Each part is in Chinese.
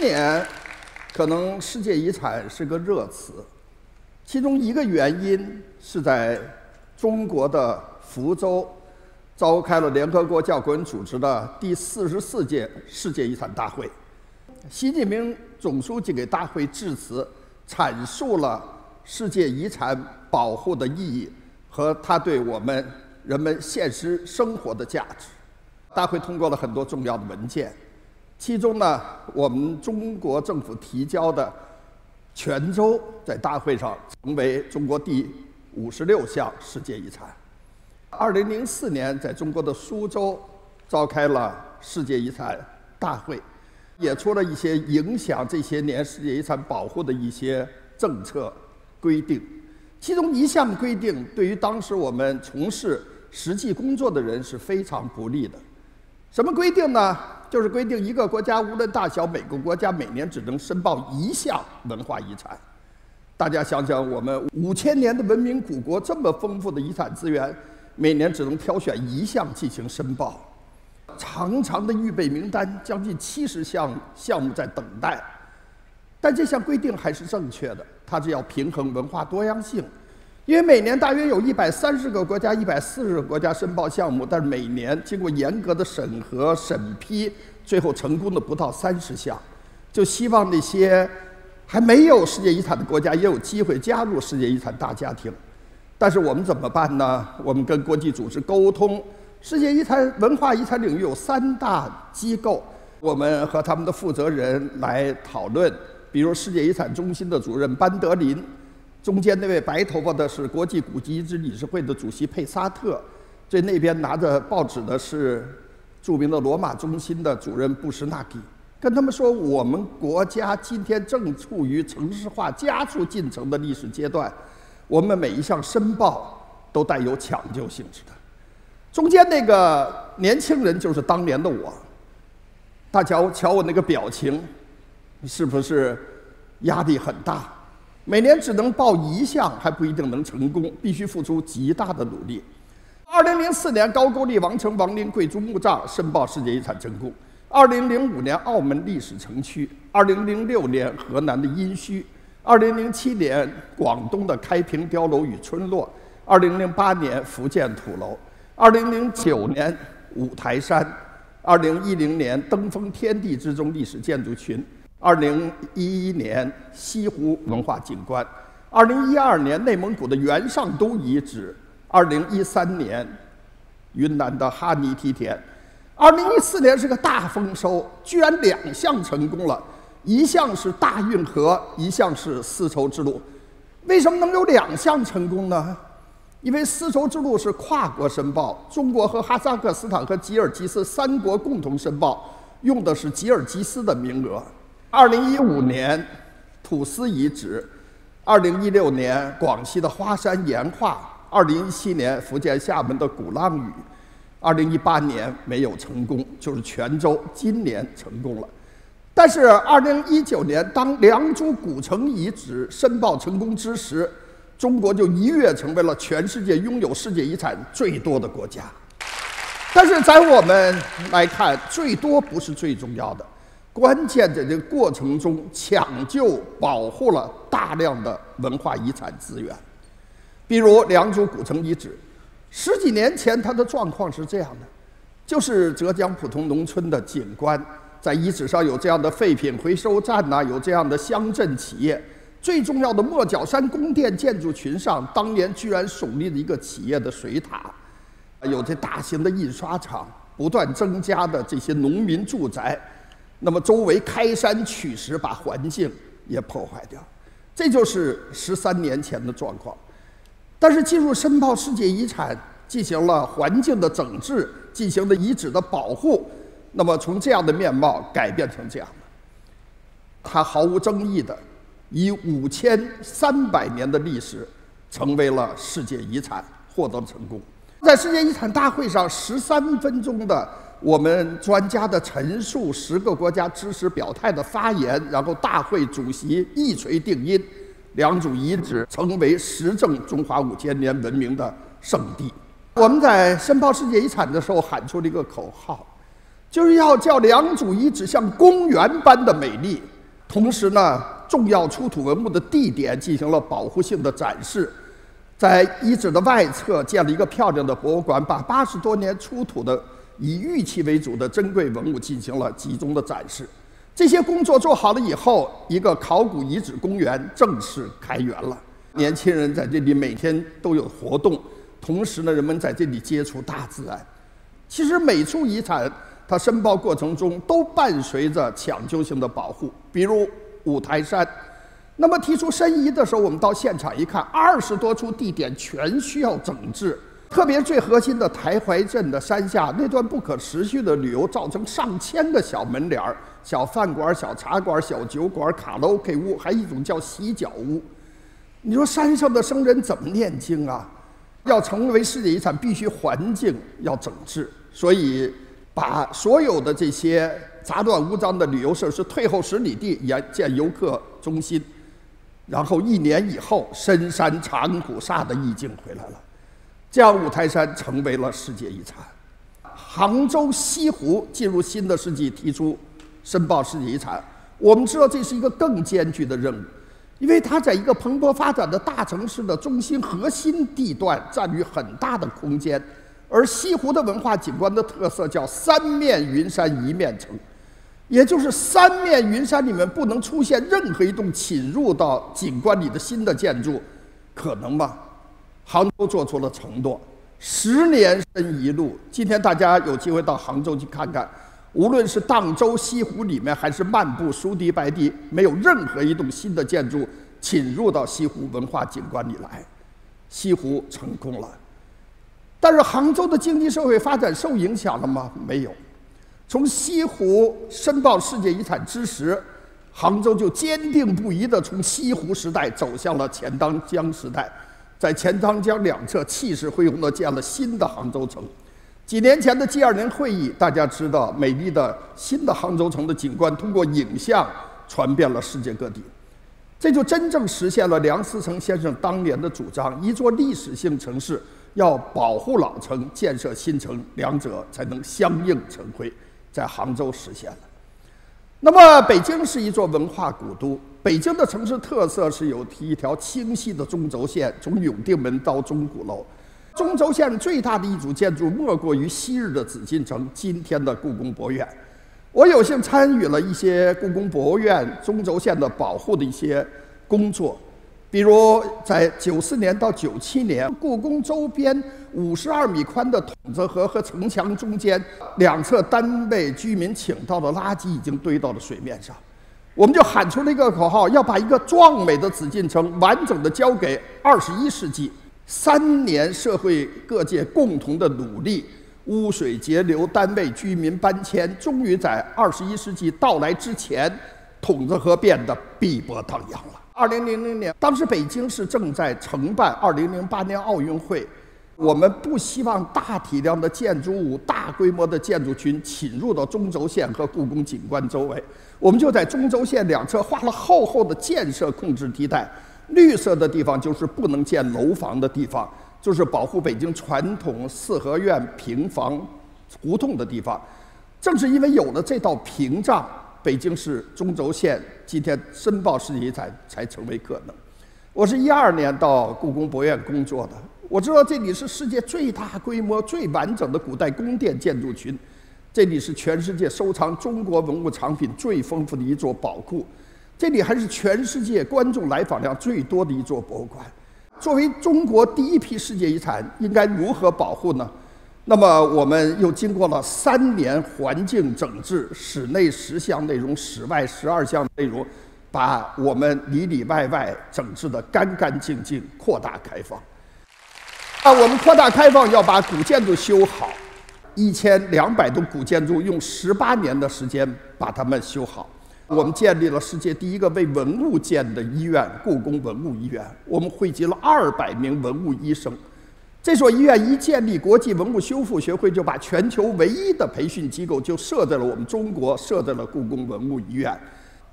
今年可能世界遗产是个热词，其中一个原因是在中国的福州召开了联合国教科文组织的第四十四届世界遗产大会。习近平总书记给大会致辞，阐述了世界遗产保护的意义和它对我们人们现实生活的价值。大会通过了很多重要的文件。其中呢，我们中国政府提交的泉州在大会上成为中国第五十六项世界遗产。二零零四年，在中国的苏州召开了世界遗产大会，也出了一些影响这些年世界遗产保护的一些政策规定。其中一项规定，对于当时我们从事实际工作的人是非常不利的。什么规定呢？就是规定一个国家无论大小，每个国家每年只能申报一项文化遗产。大家想想，我们五千年的文明古国，这么丰富的遗产资源，每年只能挑选一项进行申报，长长的预备名单，将近七十项项目在等待。但这项规定还是正确的，它是要平衡文化多样性。因为每年大约有一百三十个国家、一百四十个国家申报项目，但是每年经过严格的审核审批，最后成功的不到三十项。就希望那些还没有世界遗产的国家也有机会加入世界遗产大家庭。但是我们怎么办呢？我们跟国际组织沟通，世界遗产文化遗产领域有三大机构，我们和他们的负责人来讨论，比如世界遗产中心的主任班德林。中间那位白头发的是国际古籍遗址理事会的主席佩萨特，最那边拿着报纸的是著名的罗马中心的主任布什纳基。跟他们说，我们国家今天正处于城市化加速进程的历史阶段，我们每一项申报都带有抢救性质的。中间那个年轻人就是当年的我，大家瞧我那个表情，是不是压力很大？每年只能报一项，还不一定能成功，必须付出极大的努力。二零零四年，高句丽王城王陵贵族墓葬申报世界遗产成功；二零零五年，澳门历史城区；二零零六年，河南的殷墟；二零零七年，广东的开平碉楼与村落；二零零八年，福建土楼；二零零九年，五台山；二零一零年，登封天地之中历史建筑群。二零一一年西湖文化景观，二零一二年内蒙古的元上都遗址，二零一三年云南的哈尼梯田，二零一四年是个大丰收，居然两项成功了，一项是大运河，一项是丝绸之路。为什么能有两项成功呢？因为丝绸之路是跨国申报，中国和哈萨克斯坦和吉尔吉斯三国共同申报，用的是吉尔吉斯的名额。二零一五年，土司遗址；二零一六年，广西的花山岩画；二零一七年，福建厦门的鼓浪屿；二零一八年没有成功，就是泉州今年成功了。但是二零一九年，当良渚古城遗址申报成功之时，中国就一跃成为了全世界拥有世界遗产最多的国家。但是在我们来看，最多不是最重要的。关键在这个过程中，抢救保护了大量的文化遗产资源，比如良渚古城遗址，十几年前它的状况是这样的，就是浙江普通农村的景观，在遗址上有这样的废品回收站呐，有这样的乡镇企业，最重要的莫角山宫殿建筑群上，当年居然耸立了一个企业的水塔，有这大型的印刷厂，不断增加的这些农民住宅。那么，周围开山取石，把环境也破坏掉，这就是十三年前的状况。但是，进入申报世界遗产，进行了环境的整治，进行了遗址的保护，那么从这样的面貌改变成这样的，它毫无争议的以五千三百年的历史，成为了世界遗产，获得了成功。在世界遗产大会上，十三分钟的。我们专家的陈述，十个国家支持表态的发言，然后大会主席一锤定音，良渚遗址成为实证中华五千年文明的圣地。我们在申报世界遗产的时候喊出了一个口号，就是要叫良渚遗址像公园般的美丽。同时呢，重要出土文物的地点进行了保护性的展示，在遗址的外侧建了一个漂亮的博物馆，把八十多年出土的以玉器为主的珍贵文物进行了集中的展示。这些工作做好了以后，一个考古遗址公园正式开园了。年轻人在这里每天都有活动，同时呢，人们在这里接触大自然。其实每处遗产。它申报过程中都伴随着抢救性的保护，比如五台山。那么提出申遗的时候，我们到现场一看，二十多处地点全需要整治。特别最核心的台怀镇的山下那段不可持续的旅游，造成上千个小门脸儿、小饭馆、小茶馆、小酒馆、卡拉 OK 屋，还一种叫洗脚屋。你说山上的僧人怎么念经啊？要成为世界遗产，必须环境要整治。所以。把所有的这些杂乱无章的旅游设施退后十里地，也建游客中心，然后一年以后，深山长谷沙的意境回来了，这样五台山成为了世界遗产。杭州西湖进入新的世纪，提出申报世界遗产。我们知道这是一个更艰巨的任务，因为它在一个蓬勃发展的大城市的中心核心地段，占据很大的空间。而西湖的文化景观的特色叫三面云山一面城，也就是三面云山里面不能出现任何一栋侵入到景观里的新的建筑，可能吗？杭州做出了承诺，十年申遗路。今天大家有机会到杭州去看看，无论是荡舟西湖里面，还是漫步苏堤白堤，没有任何一栋新的建筑侵入到西湖文化景观里来，西湖成功了。但是杭州的经济社会发展受影响了吗？没有。从西湖申报世界遗产之时，杭州就坚定不移地从西湖时代走向了钱塘江时代，在钱塘江两侧气势恢宏地建了新的杭州城。几年前的 G20 会议，大家知道，美丽的新的杭州城的景观通过影像传遍了世界各地，这就真正实现了梁思成先生当年的主张：一座历史性城市。要保护老城，建设新城，两者才能相映成辉，在杭州实现了。那么，北京是一座文化古都。北京的城市特色是有一条清晰的中轴线，从永定门到钟鼓楼。中轴线最大的一组建筑莫过于昔日的紫禁城，今天的故宫博物院。我有幸参与了一些故宫博物院中轴线的保护的一些工作。比如，在九四年到九七年，故宫周边五十二米宽的筒子河和城墙中间两侧单位居民倾倒的垃圾已经堆到了水面上，我们就喊出了一个口号：要把一个壮美的紫禁城完整的交给二十一世纪。三年社会各界共同的努力，污水截流、单位居民搬迁，终于在二十一世纪到来之前，筒子河变得碧波荡漾了。二零零零年，当时北京市正在承办二零零八年奥运会，我们不希望大体量的建筑物、大规模的建筑群侵入到中轴线和故宫景观周围，我们就在中轴线两侧画了厚厚的建设控制地带，绿色的地方就是不能建楼房的地方，就是保护北京传统四合院平房胡同的地方。正是因为有了这道屏障。北京市中轴线今天申报世界遗产才成为可能。我是一二年到故宫博物院工作的，我知道这里是世界最大规模、最完整的古代宫殿建筑群，这里是全世界收藏中国文物藏品最丰富的一座宝库，这里还是全世界观众来访量最多的一座博物馆。作为中国第一批世界遗产，应该如何保护呢？那么，我们又经过了三年环境整治，室内十项内容，室外十二项内容，把我们里里外外整治得干干净净，扩大开放。啊，我们扩大开放要把古建筑修好，一千两百栋古建筑用十八年的时间把它们修好。我们建立了世界第一个为文物建的医院——故宫文物医院，我们汇集了二百名文物医生。这所医院一建立，国际文物修复学会就把全球唯一的培训机构就设在了我们中国，设在了故宫文物医院。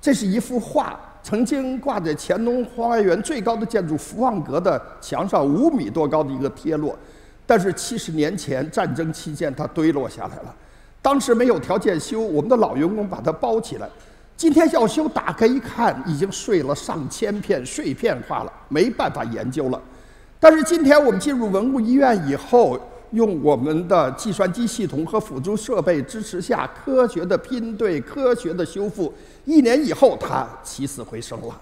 这是一幅画，曾经挂在乾隆花园最高的建筑福旺阁的墙上五米多高的一个贴落，但是七十年前战争期间它堆落下来了。当时没有条件修，我们的老员工把它包起来。今天要修，打开一看，已经碎了上千片，碎片化了，没办法研究了。但是今天我们进入文物医院以后，用我们的计算机系统和辅助设备支持下，科学的拼对，科学的修复，一年以后它起死回生了，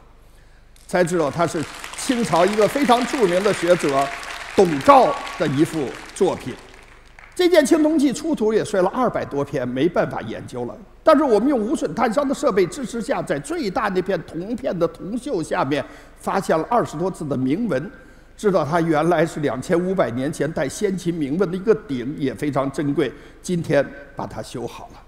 才知道它是清朝一个非常著名的学者董诰的一幅作品。这件青铜器出土也碎了二百多片，没办法研究了。但是我们用无损探伤的设备支持下，在最大那片铜片的铜锈下面，发现了二十多字的铭文，知道它原来是两千五百年前带先秦铭文的一个鼎，也非常珍贵。今天把它修好了。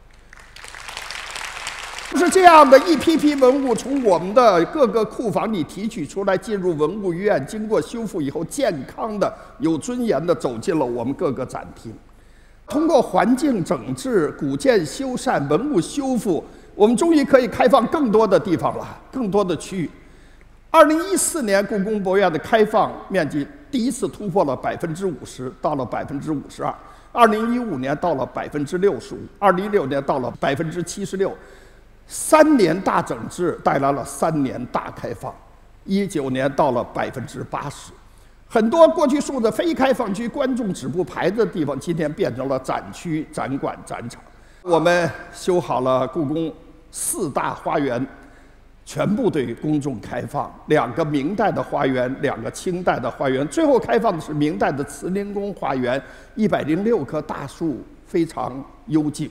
就是这样的一批批文物，从我们的各个库房里提取出来，进入文物院，经过修复以后，健康的、有尊严的走进了我们各个展厅。通过环境整治、古建修缮、文物修复，我们终于可以开放更多的地方了，更多的区域。二零一四年，故宫博物院的开放面积第一次突破了百分之五十，到了百分之五十二。二零一五年到了百分之六十五，二零一六年到了百分之七十六。三年大整治带来了三年大开放，一九年到了百分之八十。很多过去竖着非开放区、观众止步牌子的地方，今天变成了展区、展馆、展场。我们修好了故宫四大花园，全部对公众开放。两个明代的花园，两个清代的花园，最后开放的是明代的慈宁宫花园，一百零六棵大树，非常幽静。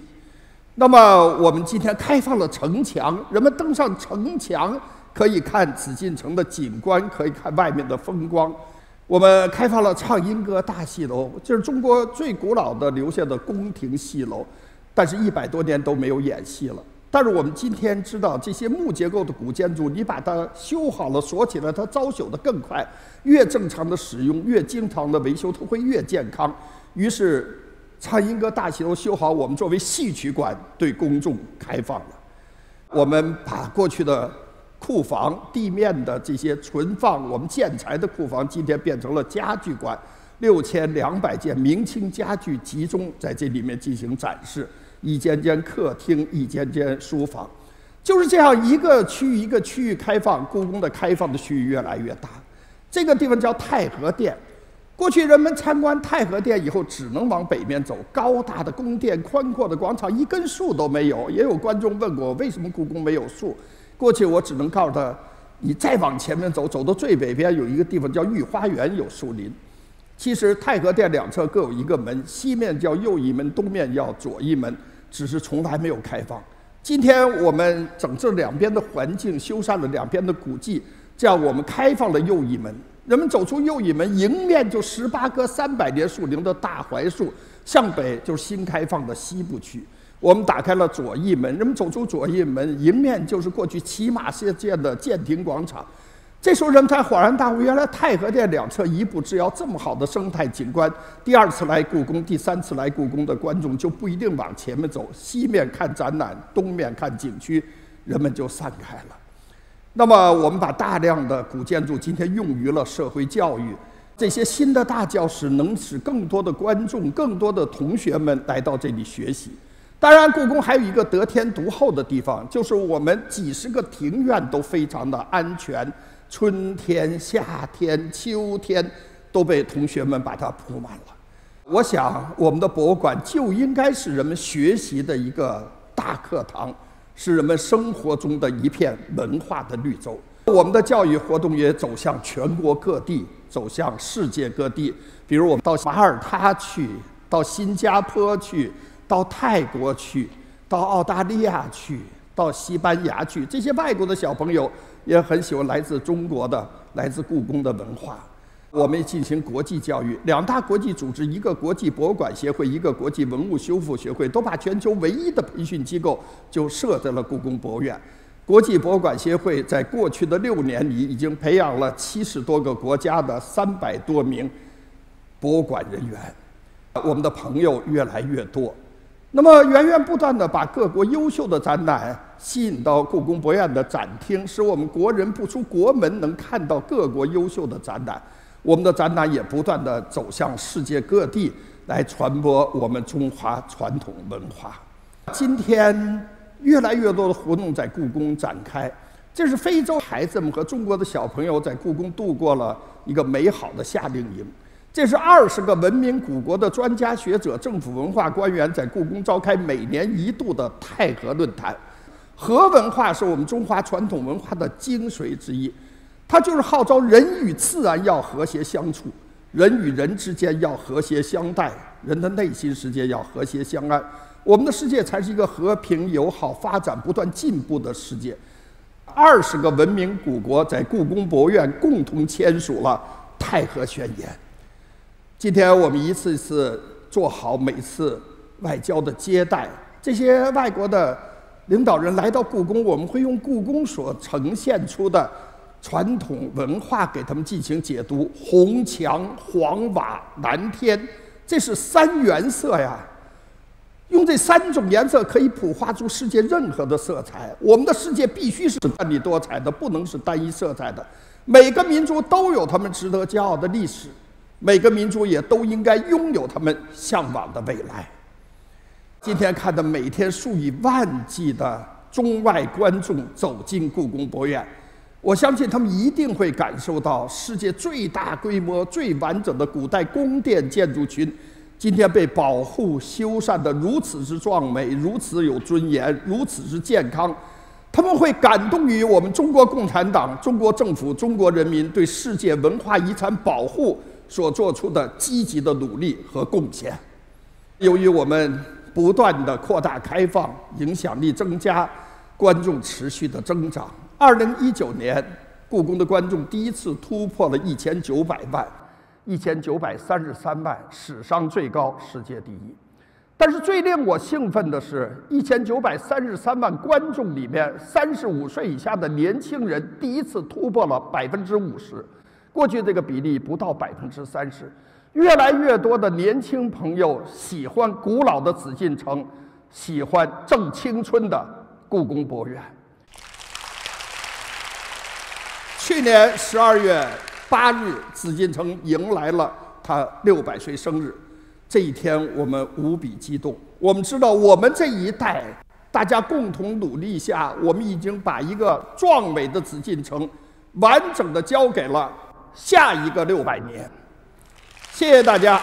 那么，我们今天开放了城墙，人们登上城墙可以看紫禁城的景观，可以看外面的风光。我们开放了唱音歌大戏楼，这是中国最古老的留下的宫廷戏楼，但是一百多年都没有演戏了。但是我们今天知道，这些木结构的古建筑，你把它修好了、锁起来，它遭朽的更快。越正常的使用，越经常的维修，它会越健康。于是，畅音阁大戏楼修好，我们作为戏曲馆对公众开放了。我们把过去的。库房地面的这些存放我们建材的库房，今天变成了家具馆，六千两百件明清家具集中在这里面进行展示，一间间客厅，一间间书房，就是这样一个区域一个区域开放，故宫的开放的区域越来越大。这个地方叫太和殿，过去人们参观太和殿以后，只能往北面走，高大的宫殿，宽阔的广场，一根树都没有。也有观众问过，为什么故宫没有树？过去我只能告诉他，你再往前面走，走到最北边有一个地方叫御花园，有树林。其实太和殿两侧各有一个门，西面叫右翼门，东面叫左翼门，只是从来没有开放。今天我们整治两边的环境，修缮了两边的古迹，这样我们开放了右翼门。人们走出右翼门，迎面就十八棵三百年树龄的大槐树，向北就是新开放的西部区。我们打开了左翼门，人们走出左翼门，迎面就是过去骑马射箭的建亭广场。这时候人们才恍然大悟，原来太和殿两侧一步之遥这么好的生态景观。第二次来故宫，第三次来故宫的观众就不一定往前面走，西面看展览，东面看景区，人们就散开了。那么，我们把大量的古建筑今天用于了社会教育，这些新的大教室能使更多的观众、更多的同学们来到这里学习。当然，故宫还有一个得天独厚的地方，就是我们几十个庭院都非常的安全，春天、夏天、秋天都被同学们把它铺满了。我想，我们的博物馆就应该是人们学习的一个大课堂，是人们生活中的一片文化的绿洲。我们的教育活动也走向全国各地，走向世界各地。比如，我们到马耳他去，到新加坡去。到泰国去，到澳大利亚去，到西班牙去，这些外国的小朋友也很喜欢来自中国的、来自故宫的文化。我们进行国际教育，两大国际组织，一个国际博物馆协会，一个国际文物修复学会，都把全球唯一的培训机构就设在了故宫博物院。国际博物馆协会在过去的六年里，已经培养了七十多个国家的三百多名博物馆人员。我们的朋友越来越多。那么，源源不断的把各国优秀的展览吸引到故宫博物院的展厅，使我们国人不出国门能看到各国优秀的展览。我们的展览也不断的走向世界各地，来传播我们中华传统文化。今天越来越多的活动在故宫展开，这是非洲孩子们和中国的小朋友在故宫度过了一个美好的夏令营。这是二十个文明古国的专家学者、政府文化官员在故宫召开每年一度的太和论坛。和文化是我们中华传统文化的精髓之一，它就是号召人与自然要和谐相处，人与人之间要和谐相待，人的内心世界要和谐相安，我们的世界才是一个和平友好、发展不断进步的世界。二十个文明古国在故宫博物院共同签署了《太和宣言》。今天我们一次一次做好每次外交的接待，这些外国的。领导人来到故宫，我们会用故宫所呈现出的传统文化给他们进行解读。红墙、黄瓦、蓝天，这是三原色呀。用这三种颜色可以谱画出世界任何的色彩。我们的世界必须是绚丽多彩的，不能是单一色彩的。每个民族都有他们值得骄傲的历史，每个民族也都应该拥有他们向往的未来。今天看的每天数以万计的中外观众走进故宫博物院，我相信他们一定会感受到世界最大规模、最完整的古代宫殿建筑群，今天被保护修缮的如此之壮美、如此有尊严、如此之健康。他们会感动于我们中国共产党、中国政府、中国人民对世界文化遗产保护所做出的积极的努力和贡献。由于我们。不断的扩大开放，影响力增加，观众持续的增长。二零一九年，故宫的观众第一次突破了一千九百万，一千九百三十三万，史上最高，世界第一。但是最令我兴奋的是，一千九百三十三万观众里面，三十五岁以下的年轻人第一次突破了百分之五十，过去这个比例不到百分之三十。越来越多的年轻朋友喜欢古老的紫禁城，喜欢正青春的故宫博物院。去年十二月八日，紫禁城迎来了它六百岁生日，这一天我们无比激动。我们知道，我们这一代大家共同努力下，我们已经把一个壮美的紫禁城完整的交给了下一个六百年。谢谢大家。